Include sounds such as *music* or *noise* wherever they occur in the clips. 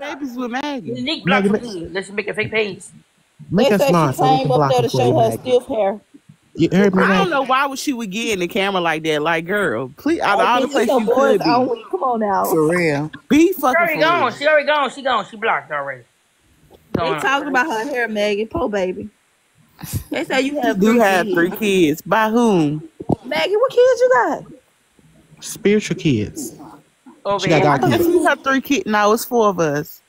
babies with Maggie. Unique block Maggie, for. Let's make a fake page. Make They us say smart she so came up block there to show her Maggie. stiff hair. You heard me, I don't know why would she would get in the camera like that. Like, girl, please, out of oh, all the Like, places you could be, only. Come on now. For real. be fucking She fucking already for gone. real. She already gone. She gone. She blocked already. They Going talking about her hair, Maggie. Poor baby. They say you have Do three have kids. three kids. By whom? Maggie, what kids you got? Spiritual kids. Over She got here. God kids. you have three kids, no, it's four of us.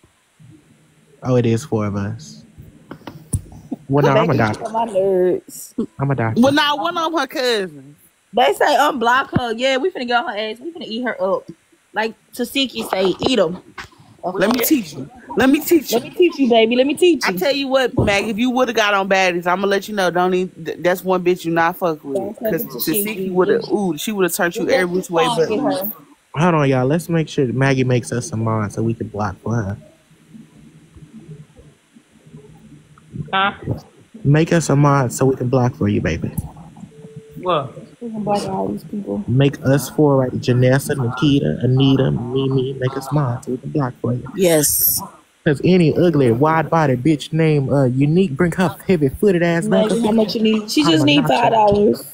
Oh, it is four of us. Well, no, I'm a doctor. on my nerves. I'm a doctor. Well, now one of her cousins. They say unblock her. Yeah, we finna get on her ass. We finna eat her up. Like Tasiki say, eat them. Let me teach you. Let me teach you. Let me teach you, baby. Let me teach you. I tell you what, Mag, if you would have got on baddies, I'm gonna let you know. Don't even. That's one bitch you not fuck with. Because with Tasiki. Tasiki would have. Ooh, she would have turned you every which way but. Get her. Hold on, y'all. Let's make sure Maggie makes us a mod so we can block for her. Huh? Make us a mod so we can block for you, baby. What? We can block all these people. Make us four right. Janessa, Nikita, Anita, Mimi. Make us mod so we can block for you. Yes. Cause any ugly, wide bodied bitch named uh, Unique bring her heavy footed ass back Maggie, how up. much you need? She just a need five dollars.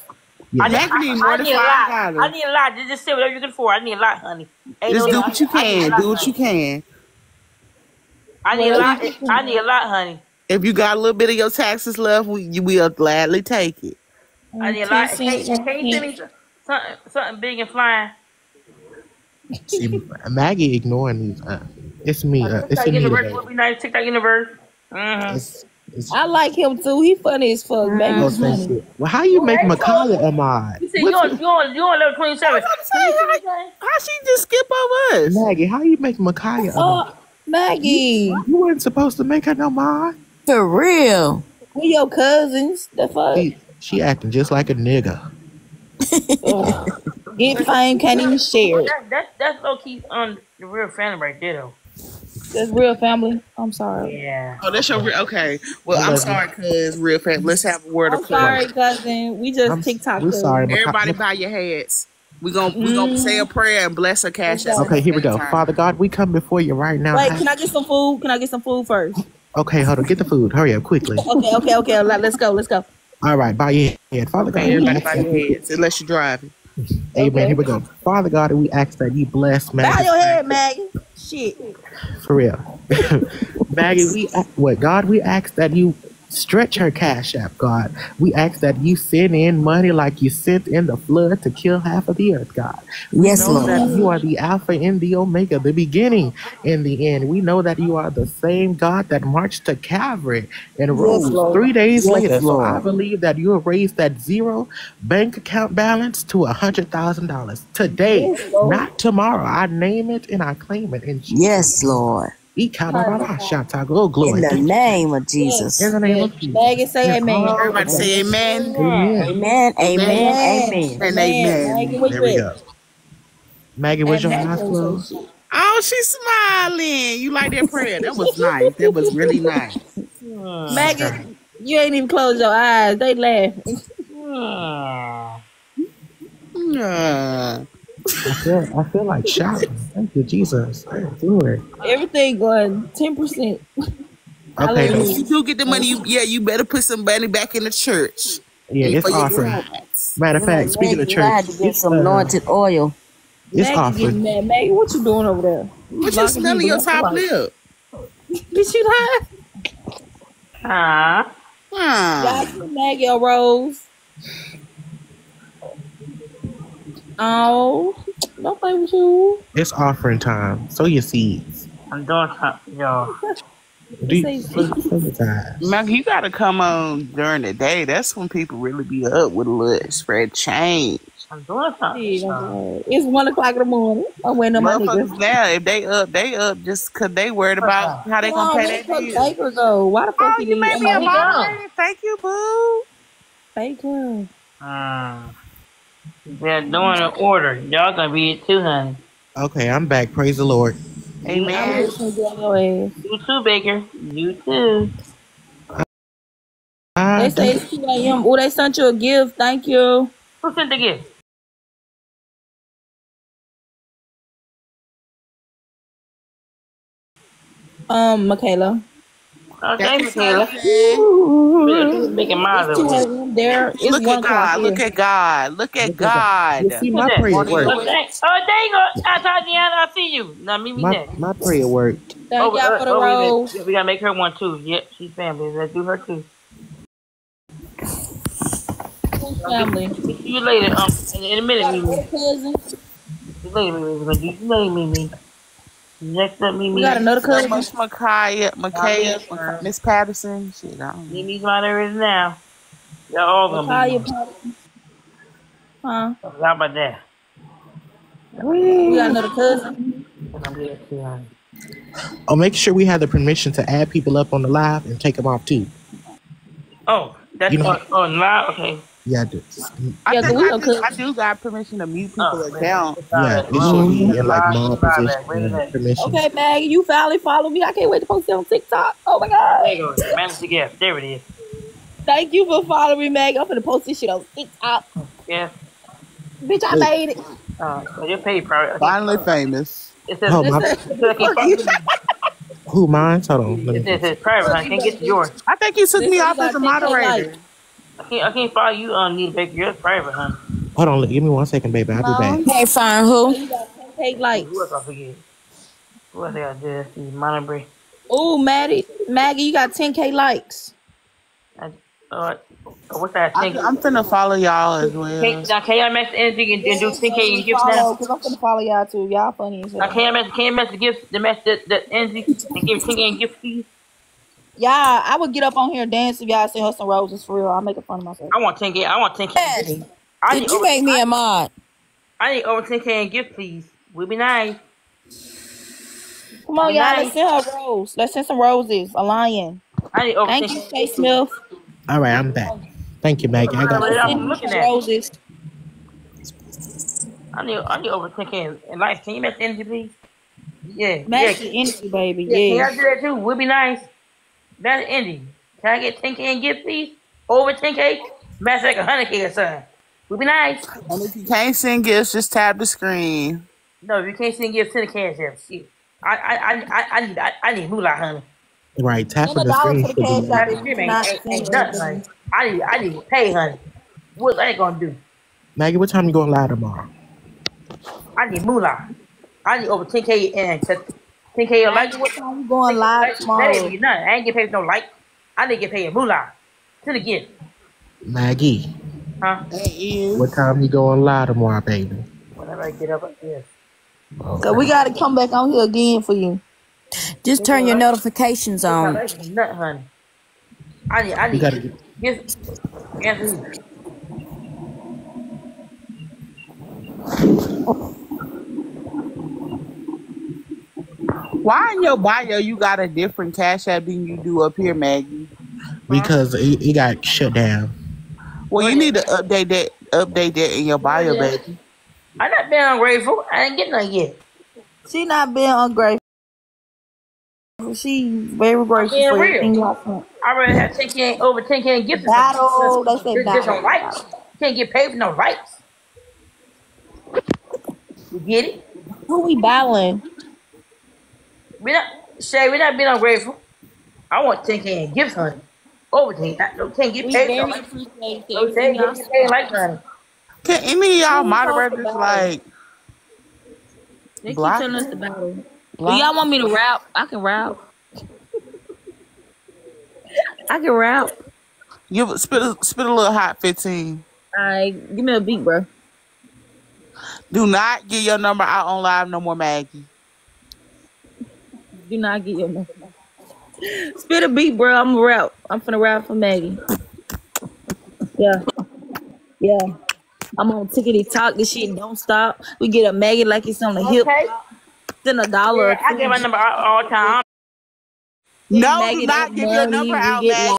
Yeah. I need, Maggie need I, more I than need a five lot. I need a lot. Just, just say whatever you're looking for. I need a lot, honey. Ain't Just no- do what you I need a can. lot, Do what you can. I need a lot. I need a lot, honey. If you got a little bit of your taxes left, we you will gladly take it. I need a lot. Can, can, can you send me something, something big and flying? See, Maggie ignoring these. Uh, it's me. Uh, it's TikTok Anita. universe baby. would be nice. TikTok universe. Mm-hmm. It's, it's, I like him too. He funny as fuck. Mm. Baby's thank funny. Well, how you make Makaya a mod? You said you on you on you on level twenty seven. How she just skip over us? Maggie, how you make Makaya a mod? Oh, Maggie, You weren't supposed to make her no mod. For real. we your cousins. The fuck? She, she acting just like a nigga. Get fame, can't even share it. That, that that's low key on um, the real family right there though. That's real family. I'm sorry. Yeah. Oh, that's your real. Okay. Well, I'm sorry, cuz real family. Let's have a word I'm of prayer. sorry, cousin. We just I'm- TikTok. we're sorry. Everybody bow your heads. We're gonna we gonna mm-hmm. say a prayer and bless her cash out. Okay, here we go. Father God, we come before you right now. Wait, can I get some food? Can I get some food first? Okay, hold on. Get the food. Hurry up, quickly. *laughs* Okay, okay, okay. let- Let's go. Let's go. All right, bow your head. Father God, Okay, we everybody bow your heads unless you're driving. Amen. Okay. Here we go. Father God, we ask that you bless Maggie. Bow your head, Maggie. Shit. For real. *laughs* Maggie, we what God, we ask that you stretch her cash app, God. We ask that you send in money like you sent in the flood to kill half of the earth, God. We Yes, know Lord. that you are the Alpha and the Omega, the beginning and the end. We know that you are the same God that marched to Calvary and rose Lord. three days Yes, later. So I believe that you have raised that zero bank account balance to a hundred thousand dollars today, Yes, not tomorrow. I name it and I claim it in Jesus. Yes, Lord. Oh, glory. In the name of Jesus. In the name of Jesus. Maggie, say amen. Everybody say amen Amen. Amen. Amen. Amen. and amen. Maggie, where There we go. Maggie, where's your eyes closed? Oh, she's smiling. You like that prayer? That was nice. That was really nice. Ah. Maggie, you ain't even close your eyes. They laughing. Yeah. I feel, I feel like shouting. Thank you, Jesus. Thank you, Lord. Everything going ten percent. Okay. Hallelujah. If you do get the money, you, yeah, you better put some money back in the church. Yeah, it's offering. tithes. Matter of fact, speaking of Maggie, I had church, to get it's, some uh, anointed oil. it's Maggie offering. mad. Maggie, what you doing over there? What you smelling your top lip? *laughs* Bitch, you high? Ah. Ah. Y'all see Maggie a rose. Oh, no thank you. It's offering time. Sow your seeds. I'm doing something, y'all. Do you, Say sow, sow your tithes. Maggie, you gotta come on during the day. That's when people really be up with a little spread change. I'm doing something. Shit, It's one o'clock in the morning. I'm waiting on my niggas. Now, if they up, they up just cause they worried about how they gonna pay where the their bills. Baker go? Why the fuck Oh, he you leave? made me a like, moderator. Thank you, boo. Baker. Mm. They're doing an order. Y'all gonna be it too, honey. Okay, I'm back. Praise the Lord. I'm Amen. listening to your ass. You too, Baker. You too. They say it's 2 a.m. Oh, they sent you a gift. Thank you. Who sent the gift? Um, Michaela. Oh, thank you, Taylor. Look Making mine Two over of them there. It's at one God. Look at God. Look at Look at God. You see, my prayer Oh, worked. oh, there you go. I told Deanna, I see you. Now meet me My, next. my prayer worked. Thank Oh, y'all uh, for the oh, wait a minute. rose. We gotta make her one too. Yep, she's family. Let's do her too. Family. See you later. Um, in, in a minute, Mimi. Cousin. See you later, Mimi. We're gonna do you later, Mimi. Next up, Mimi. We got another So cousin. much Micaiah, Micaiah, uh, Miss Patterson. Shit, I don't know. Mimi's my there is now. Y'all all gonna Kaya be. Patterson. Huh? How about that? We got another cousin. I'm here too, honey. Oh, make sure we have the permission to add people up on the live and take them off too. Oh, that's You know- oh, oh, now okay. Yeah, do. I, Yeah, think 'cause we I, don't cook. I do got permission to mute people Oh, account. yeah, it should be in like more position and permission. Okay, Maggie, you finally follow me. I can't wait to post it on TikTok. Oh my god. There you go. Manage to get. There it is. Thank you for following me, Maggie. I'm gonna post this shit on TikTok. Yeah. Bitch, I made it. Uh, so you're paid private. Finally famous. It says, Oh, it my, says, it says, who mine? Hold on. Let it says private. I can't get to yours. I think you took This me off as a 10K moderator. Likes. I can't. I can't follow you on Need Baker. Yours private, huh? hold on. Give me one second, baby. I'll be back. Hey, find who? You got 10K likes. Who else I forget? Who else I got there? See, Monterey. Ooh, Maddie, Maggie, you got 10K likes. I, uh, what's that? I, Think, I'm finna follow y'all as well. can, now, can y'all mess anything and, and do 10K and gifts now? cause I'm gonna follow y'all too. Y'all funny as Now, hell. can y'all mess, can you mess the gifts, the mess, the, the energy, and give 10K and gifts, please? Y'all, I would get up on here and dance if y'all send her some roses for real. I'm making fun of myself. I want 10K. I want 10K. and gifts. I Did you over, make me a mod? I need over 10K and gifts, please. Would be nice. Come on, y'all, Nice. let's send her rose. Let's send some roses. A lion. I need over Thank 10K. you, Shay Smith. All right, I'm back. Thank you, Maggie. I got. I'm looking at. roses. I need, I need over 10K and, and life. Can you mess energy, please? Yeah. Match yeah. the energy, baby. Yeah, can Yeah. y'all do that too? Would be nice. That's Indy. Can I get 10K and gift, please? Over 10K? Match like 100K or something. Would be nice. And if you can't send gifts, just tap the screen. No, if you can't send gifts, send a cash app. Shit. I, I, I, I, I need, I, I need moolah, honey. Right, tap Send on a the dollar screen. to the should cash nice. app. That ain't, ain't, ain't nothing, honey. I need, I need to pay, honey. What I ain't gonna do? Maggie, what time you going live tomorrow? I need moolah. I need over 10K and 10K or like. Maggie, what time you going live That ain't tomorrow? get nothing. I ain't get paid for no like. I need to get paid moolah. To the gift. Maggie, Huh? That is. what time you going live tomorrow, baby? Whenever I get up like this. So we gotta come back on here again for you. Just turn your notifications on. That ain't nothing, honey. I need, I You need. gotta get. Yes. Why in your bio you got a different cash app than you do up here, Maggie? Because it, it got shut down. Well, you need to update that. Update that in your bio, Yeah. baby. I not being ungrateful. I ain't get none yet. She not being ungrateful. She very grateful for real. everything y'all. I already have 10K, over 10K in gifts. and Battle, they say Just, just on battle. likes. Can't get paid for no rights. You get it? Who we battling? We not, Shay, we not being ungrateful. I want 10K in gifts, honey. Over 10K. I no, can't get We paid for very no likes. appreciate No, Shay, everything y'all get paid sent. likes, honey. Can any of y'all moderators like? They keep Block telling us about it? to battle. Do y'all want me to rap? I can rap. I can rap. Give spit a, spit a little hot fifteen. Alright, give me a beat, bro. Do not get your number out on live no more, Maggie. Do not get your number. Spit a beat, bro. I'm a rap. I'm finna rap for Maggie. Yeah. Yeah. I'm on tickety talk. This shit don't stop. We get a Maggie like it's on the hip. Okay. Then a dollar. Yeah, I give my number all, all time. No, Maggie do not give your number out, get Maggie.